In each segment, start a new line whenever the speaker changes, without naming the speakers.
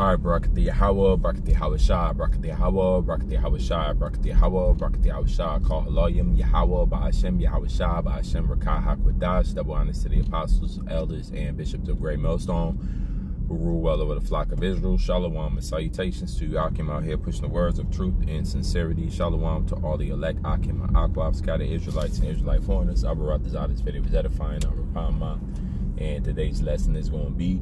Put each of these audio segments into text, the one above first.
All right, Barakati Yahweh, Barakati Hawashah, Barakati Yahweh, Barakati Hawashah, Barakati Yahweh, Barakati Hawashah, Call Halayim, Yahweh, Ba'ashem, Yahweh Ba'ashem, Rakah HaKwadash, double honors to the apostles, elders, and bishops of Great Millstone, who rule well over the flock of Israel. Shalom and salutations to Akim out here pushing the words of truth and sincerity. Shalom to all the elect Akim and Akwab, scattered Israelites and Israelite foreigners. Abarat this out. This video was edifying, Arapama, and today's lesson is going to be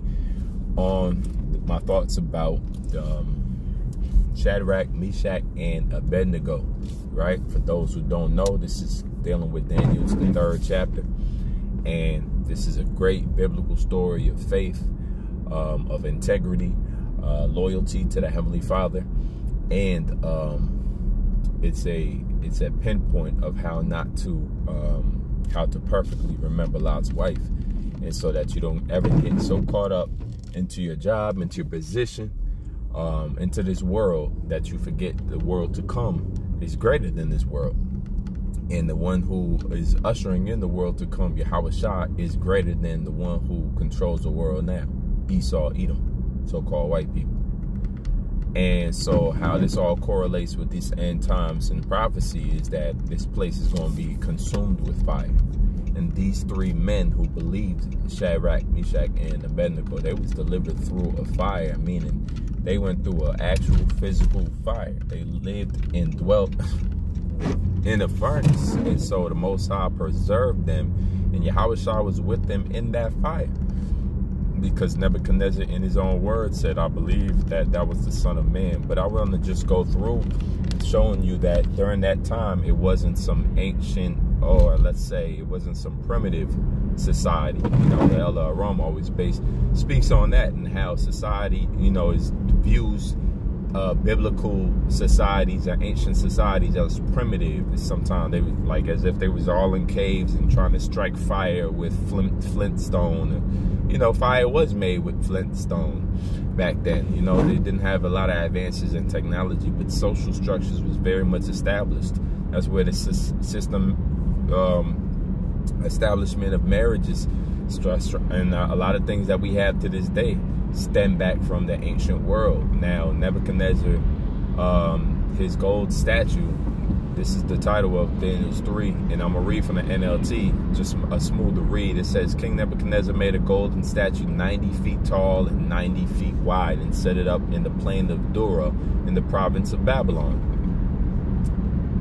on my thoughts about um, Shadrach, Meshach, and Abednego, right? For those who don't know, this is dealing with Daniel's the third chapter. And this is a great biblical story of faith, um, of integrity, uh, loyalty to the Heavenly Father. And um, it's a it's a pinpoint of how not to um, how to perfectly remember Lot's wife. And so that you don't ever get so caught up into your job, into your position, um, into this world that you forget the world to come is greater than this world. And the one who is ushering in the world to come, Yahweh Shah, is greater than the one who controls the world now, Esau, Edom, so-called white people. And so how this all correlates with these end times and prophecy is that this place is going to be consumed with fire and these three men who believed Shadrach, Meshach, and Abednego, they was delivered through a fire, meaning they went through an actual physical fire. They lived and dwelt in a furnace. And so the Most High preserved them, and Yahweh was with them in that fire. Because Nebuchadnezzar, in his own words, said, I believe that that was the Son of Man. But I want to just go through showing you that during that time, it wasn't some ancient or let's say it wasn't some primitive society. You know, the Ella Rome always based speaks on that and how society, you know, is views uh, biblical societies or ancient societies as primitive. Sometimes they like as if they was all in caves and trying to strike fire with flint, flintstone. You know, fire was made with flintstone back then. You know, they didn't have a lot of advances in technology, but social structures was very much established. That's where the system um, establishment of marriages and uh, a lot of things that we have to this day stem back from the ancient world. Now, Nebuchadnezzar, um, his gold statue, this is the title of Daniel's 3, and I'm going to read from the NLT, just a smoother read. It says, King Nebuchadnezzar made a golden statue 90 feet tall and 90 feet wide and set it up in the plain of Dura in the province of Babylon.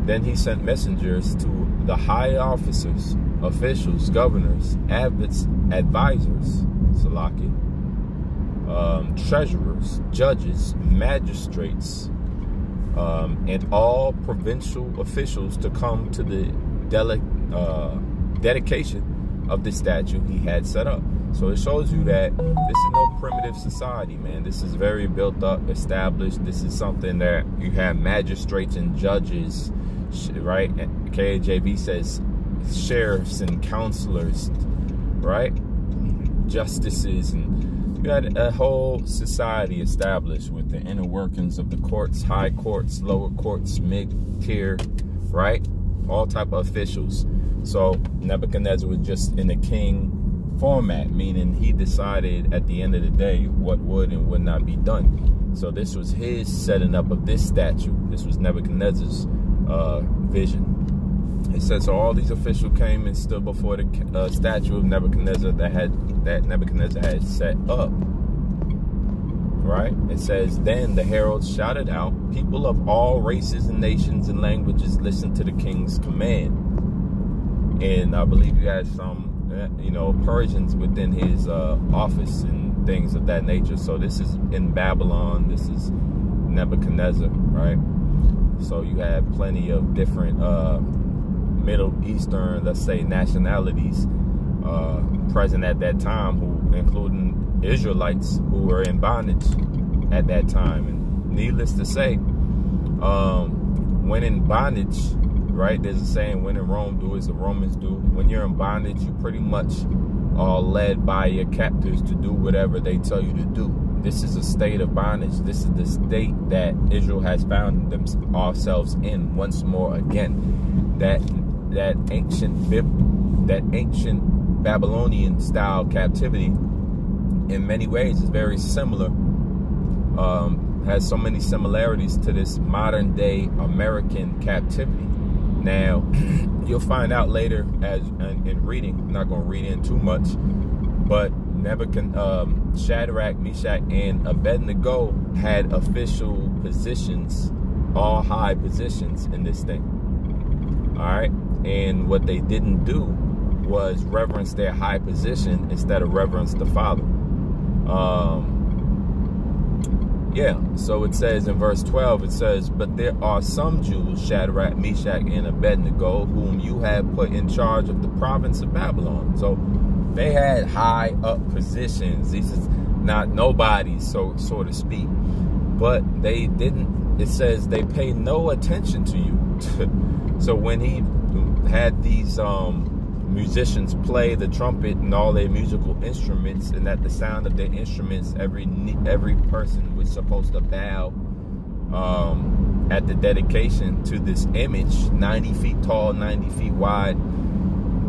Then he sent messengers to the high officers, officials, governors, abbots, advisors, Salaki, um, treasurers, judges, magistrates, um, and all provincial officials to come to the dele uh, dedication of the statue he had set up. So it shows you that this is no primitive society, man. This is very built up, established. This is something that you have magistrates and judges right? KJV says sheriffs and counselors, right? Justices and you had a whole society established with the inner workings of the courts, high courts, lower courts, mid tier, right? All type of officials. So Nebuchadnezzar was just in a king format, meaning he decided at the end of the day what would and would not be done. So this was his setting up of this statue. This was Nebuchadnezzar's uh, vision. It says, so all these officials came and stood before the uh, statue of Nebuchadnezzar that had that Nebuchadnezzar had set up. Right? It says, then the heralds shouted out, people of all races and nations and languages, listen to the king's command. And I believe you had some, uh, you know, Persians within his uh, office and things of that nature. So this is in Babylon. This is Nebuchadnezzar, right? So you have plenty of different uh, Middle Eastern, let's say, nationalities uh, present at that time, who, including Israelites who were in bondage at that time. And needless to say, um, when in bondage, right, there's a saying, when in Rome, do as the Romans do. When you're in bondage, you pretty much are led by your captors to do whatever they tell you to do this is a state of bondage. This is the state that Israel has found themselves in once more again. That that ancient that ancient Babylonian style captivity in many ways is very similar um, has so many similarities to this modern day American captivity. Now, you'll find out later as in, in reading. I'm not going to read in too much, but Nebuchadnezzar, um, Shadrach, Meshach, and Abednego had official positions, all high positions in this thing. All right, and what they didn't do was reverence their high position instead of reverence the Father. Um, yeah, so it says in verse 12, it says, But there are some Jews, Shadrach, Meshach, and Abednego, whom you have put in charge of the province of Babylon. So they had high up positions. These is not nobody, so so to speak. But they didn't, it says they pay no attention to you. so when he had these um musicians play the trumpet and all their musical instruments, and at the sound of their instruments, every every person was supposed to bow um, at the dedication to this image, 90 feet tall, 90 feet wide.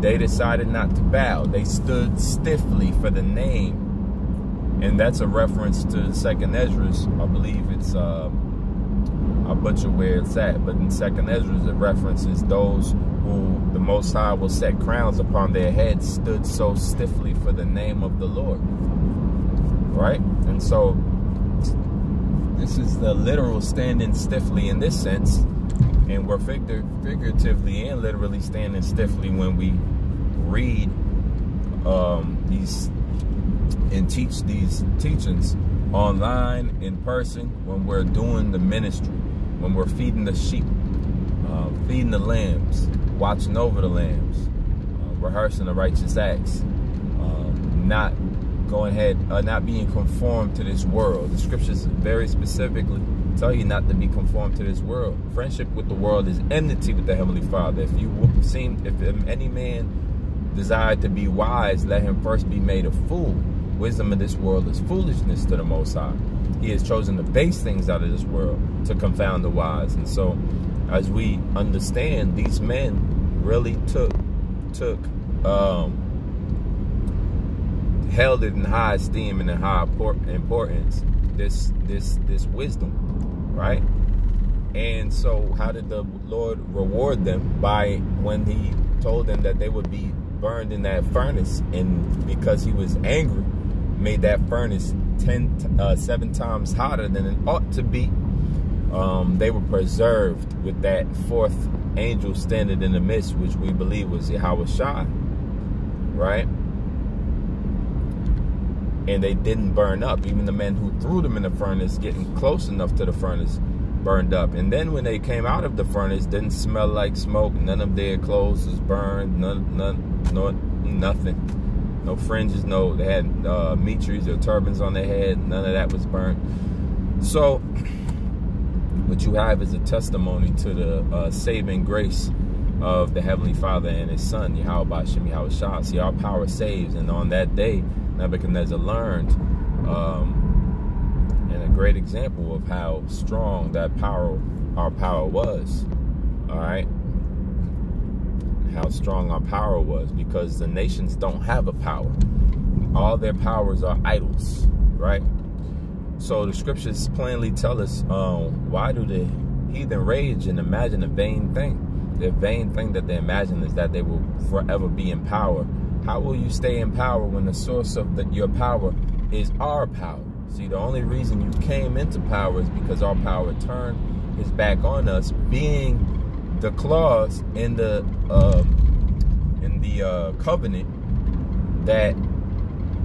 They decided not to bow. They stood stiffly for the name, and that's a reference to Second Esdras. I believe it's. Uh, I butcher where it's at, but in Second Esdras it references those who the Most High will set crowns upon their heads stood so stiffly for the name of the Lord. Right? And so this is the literal standing stiffly in this sense. And we're figuratively and literally standing stiffly when we read um, these and teach these teachings online, in person, when we're doing the ministry when we're feeding the sheep, uh, feeding the lambs, watching over the lambs, uh, rehearsing the righteous acts, um, not going ahead, uh, not being conformed to this world. The scriptures very specifically tell you not to be conformed to this world. Friendship with the world is enmity with the Heavenly Father. If you seem, if any man desired to be wise, let him first be made a fool. Wisdom of this world is foolishness to the Most High. He has chosen the base things out of this world to confound the wise. And so as we understand, these men really took took um, held it in high esteem and in high importance. This this this wisdom, right? And so, how did the Lord reward them by when He told them that they would be burned in that furnace, and because He was angry, made that furnace ten, uh, seven times hotter than it ought to be. Um, they were preserved with that fourth angel standing in the midst, which we believe was Yahweh Shai, right? And they didn't burn up. Even the men who threw them in the furnace, getting close enough to the furnace, burned up. And then when they came out of the furnace, didn't smell like smoke. None of their clothes was burned. None, none, no, nothing no fringes, no, they had uh, mitres or turbans on their head. None of that was burnt. So, what you have is a testimony to the uh, saving grace of the Heavenly Father and His Son, Yahweh Bashem Yahweh Shah. See, our power saves. And on that day, Nebuchadnezzar learned, um, and a great example of how strong that power, our power was. All right how strong our power was because the nations don't have a power. All their powers are idols, right? So the scriptures plainly tell us um, why do the heathen rage and imagine a vain thing? The vain thing that they imagine is that they will forever be in power. How will you stay in power when the source of the, your power is our power? See, the only reason you came into power is because our power turned his back on us, being the clause in the um, in the uh, covenant that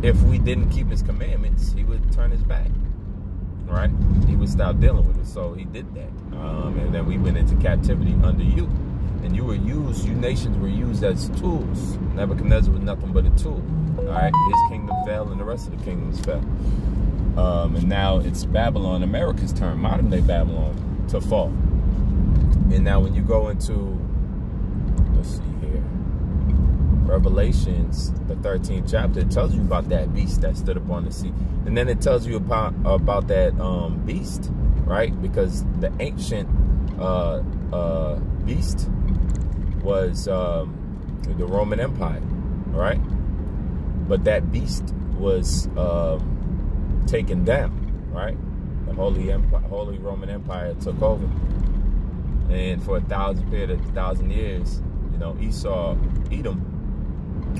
if we didn't keep his commandments, he would turn his back. Right? He would stop dealing with us. So he did that. Um, and then we went into captivity under you. And you were used, you nations were used as tools. Nebuchadnezzar was nothing but a tool. All right? His kingdom fell and the rest of the kingdoms fell. Um, and now it's Babylon, America's turn, modern day Babylon, to fall. And now when you go into, let's see here, Revelations, the 13th chapter, it tells you about that beast that stood upon the sea. And then it tells you about, about that um, beast, right? Because the ancient uh, uh, beast was um, the Roman Empire, right? But that beast was um, taken down, right? The Holy Empire, Holy Roman Empire took over, and for a thousand period of thousand years, you know, Esau, Edom,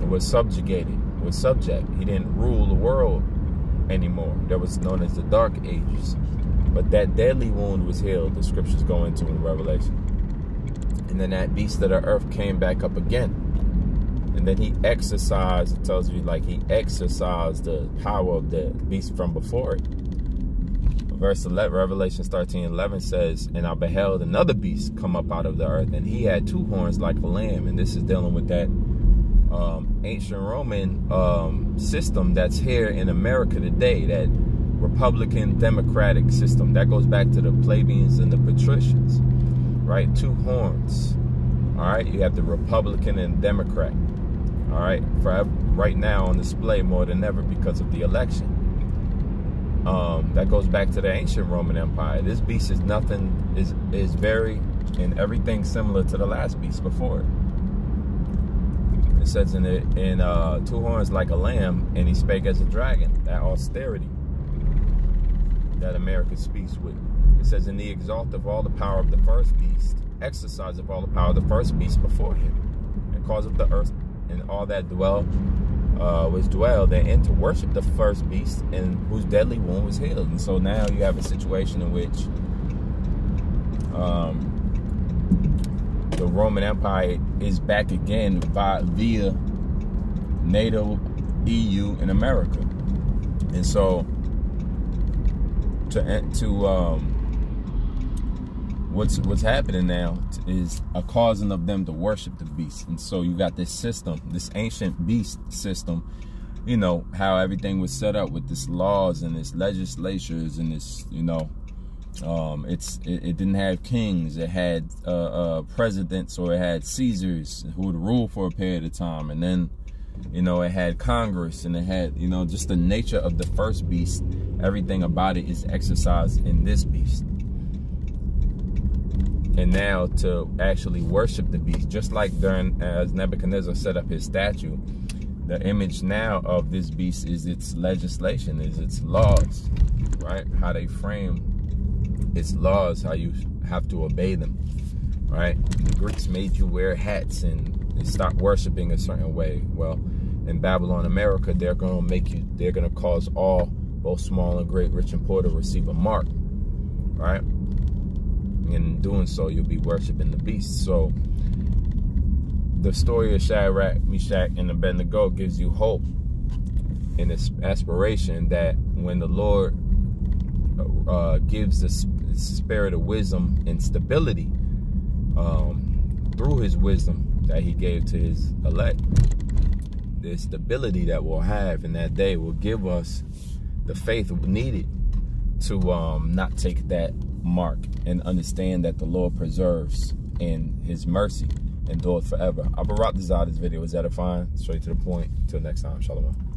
was subjugated, was subject. He didn't rule the world anymore. That was known as the Dark Ages. But that deadly wound was healed. The scriptures go into in Revelation. And then that beast of the earth came back up again. And then he exercised, it tells you like he exercised the power of the beast from before it. Verse 11, Revelation 13, 11 says, And I beheld another beast come up out of the earth, and he had two horns like a lamb. And this is dealing with that um, ancient Roman um, system that's here in America today, that Republican Democratic system. That goes back to the plebeians and the patricians, right? Two horns. All right, you have the Republican and Democrat. All right, for right now on display more than ever because of the election. Um, that goes back to the ancient Roman Empire. This beast is nothing is is very and everything similar to the last beast before it. It says in it in uh, two horns like a lamb, and he spake as a dragon. That austerity that America speaks with. It says, in the exalt of all the power of the first beast, exercise of all the power of the first beast before him, and cause of the earth and all that dwell uh, was dwell therein to worship the first beast, and whose deadly wound was healed. And so now you have a situation in which um, the Roman Empire is back again by, via NATO, EU, and America. And so to to um, what's what's happening now is a causing of them to worship the beast. And so you got this system, this ancient beast system, you know, how everything was set up with this laws and this legislatures and this, you know, um, it's it, it, didn't have kings. It had uh, uh, presidents or it had Caesars who would rule for a period of time, and then you know it had Congress and it had you know just the nature of the first beast. Everything about it is exercised in this beast. And now to actually worship the beast, just like during as Nebuchadnezzar set up his statue, the image now of this beast is its legislation, is its laws, right? How they frame its laws, how you have to obey them, right? The Greeks made you wear hats and, stop worshiping a certain way. Well, in Babylon, America, they're going to make you, they're going to cause all, both small and great, rich and poor, to receive a mark, right? In doing so, you'll be worshiping the beast. So, the story of Shadrach, Meshach, and Abednego gives you hope and aspiration that when the Lord uh, gives the spirit of wisdom and stability um, through his wisdom that he gave to his elect. The stability that we'll have in that day will give us the faith needed to um, not take that mark and understand that the Lord preserves in his mercy endureth forever. I'll this out this video. Is edifying? Straight to the point. Until next time. Shalom.